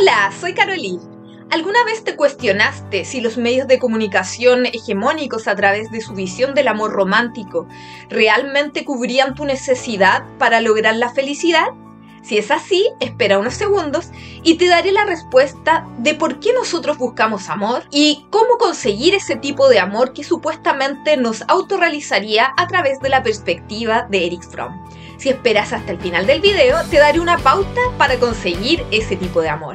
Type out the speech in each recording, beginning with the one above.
Hola, soy Carolí. ¿Alguna vez te cuestionaste si los medios de comunicación hegemónicos a través de su visión del amor romántico realmente cubrían tu necesidad para lograr la felicidad? Si es así, espera unos segundos y te daré la respuesta de por qué nosotros buscamos amor y cómo conseguir ese tipo de amor que supuestamente nos autorrealizaría a través de la perspectiva de Eric Fromm. Si esperas hasta el final del video, te daré una pauta para conseguir ese tipo de amor.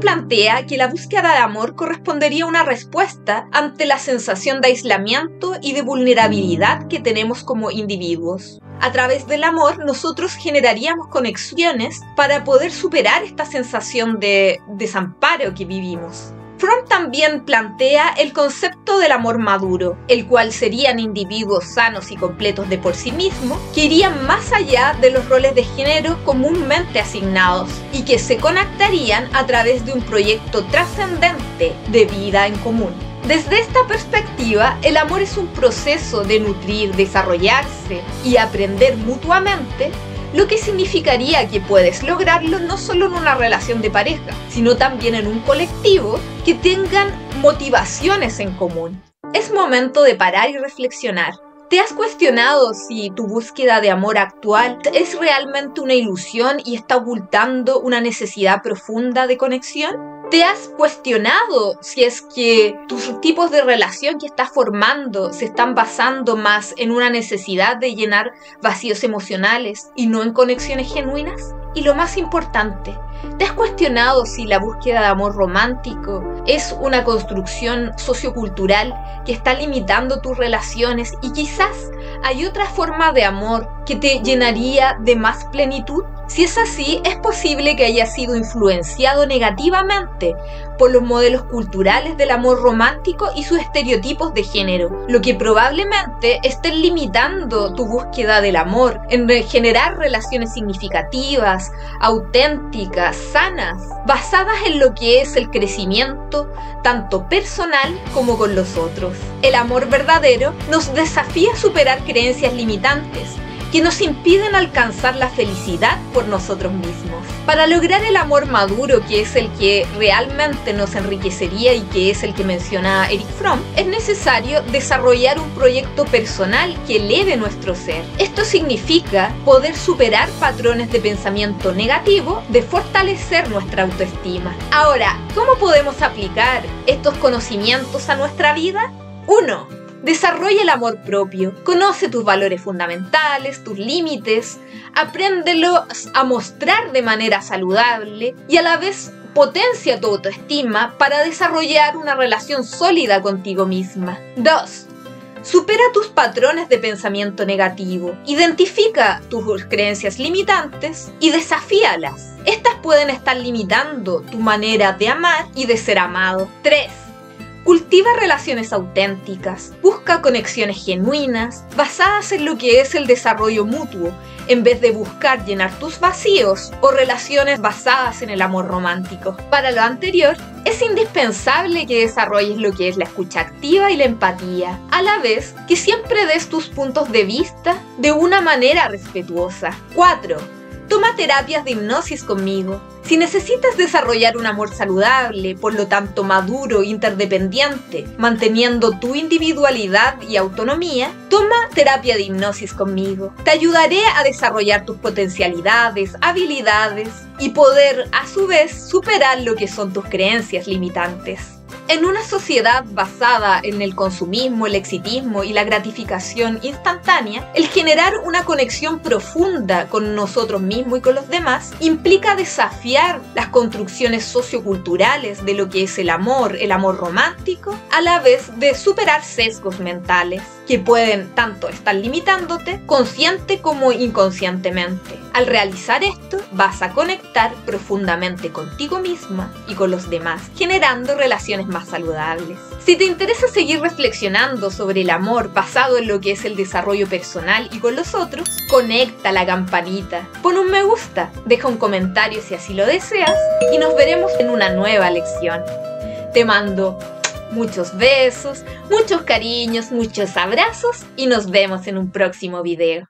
Plantea que la búsqueda de amor correspondería a una respuesta ante la sensación de aislamiento y de vulnerabilidad que tenemos como individuos. A través del amor nosotros generaríamos conexiones para poder superar esta sensación de desamparo que vivimos. Fromm también plantea el concepto del amor maduro, el cual serían individuos sanos y completos de por sí mismos, que irían más allá de los roles de género comúnmente asignados y que se conectarían a través de un proyecto trascendente de vida en común. Desde esta perspectiva, el amor es un proceso de nutrir, desarrollarse y aprender mutuamente lo que significaría que puedes lograrlo no solo en una relación de pareja, sino también en un colectivo que tengan motivaciones en común. Es momento de parar y reflexionar. ¿Te has cuestionado si tu búsqueda de amor actual es realmente una ilusión y está ocultando una necesidad profunda de conexión? ¿Te has cuestionado si es que tus tipos de relación que estás formando se están basando más en una necesidad de llenar vacíos emocionales y no en conexiones genuinas? Y lo más importante, ¿te has cuestionado si la búsqueda de amor romántico es una construcción sociocultural que está limitando tus relaciones y quizás hay otra forma de amor que te llenaría de más plenitud? Si es así, es posible que haya sido influenciado negativamente por los modelos culturales del amor romántico y sus estereotipos de género, lo que probablemente esté limitando tu búsqueda del amor en generar relaciones significativas, auténticas, sanas, basadas en lo que es el crecimiento tanto personal como con los otros. El amor verdadero nos desafía a superar creencias limitantes que nos impiden alcanzar la felicidad por nosotros mismos. Para lograr el amor maduro, que es el que realmente nos enriquecería y que es el que menciona Eric Fromm, es necesario desarrollar un proyecto personal que eleve nuestro ser. Esto significa poder superar patrones de pensamiento negativo, de fortalecer nuestra autoestima. Ahora, ¿cómo podemos aplicar estos conocimientos a nuestra vida? 1 Desarrolla el amor propio, conoce tus valores fundamentales, tus límites, apréndelos a mostrar de manera saludable y a la vez potencia tu autoestima para desarrollar una relación sólida contigo misma. 2. Supera tus patrones de pensamiento negativo, identifica tus creencias limitantes y desafíalas. Estas pueden estar limitando tu manera de amar y de ser amado. 3 Cultiva relaciones auténticas, busca conexiones genuinas, basadas en lo que es el desarrollo mutuo, en vez de buscar llenar tus vacíos o relaciones basadas en el amor romántico. Para lo anterior, es indispensable que desarrolles lo que es la escucha activa y la empatía, a la vez que siempre des tus puntos de vista de una manera respetuosa. 4. Toma terapias de hipnosis conmigo. Si necesitas desarrollar un amor saludable, por lo tanto maduro, interdependiente, manteniendo tu individualidad y autonomía, toma terapia de hipnosis conmigo. Te ayudaré a desarrollar tus potencialidades, habilidades y poder a su vez superar lo que son tus creencias limitantes. En una sociedad basada en el consumismo, el exitismo y la gratificación instantánea, el generar una conexión profunda con nosotros mismos y con los demás implica desafiar las construcciones socioculturales de lo que es el amor, el amor romántico, a la vez de superar sesgos mentales que pueden tanto estar limitándote consciente como inconscientemente. Al realizar esto, vas a conectar profundamente contigo misma y con los demás, generando relaciones más saludables. Si te interesa seguir reflexionando sobre el amor basado en lo que es el desarrollo personal y con los otros, conecta la campanita, pon un me gusta, deja un comentario si así lo deseas y nos veremos en una nueva lección. Te mando muchos besos, muchos cariños, muchos abrazos y nos vemos en un próximo video.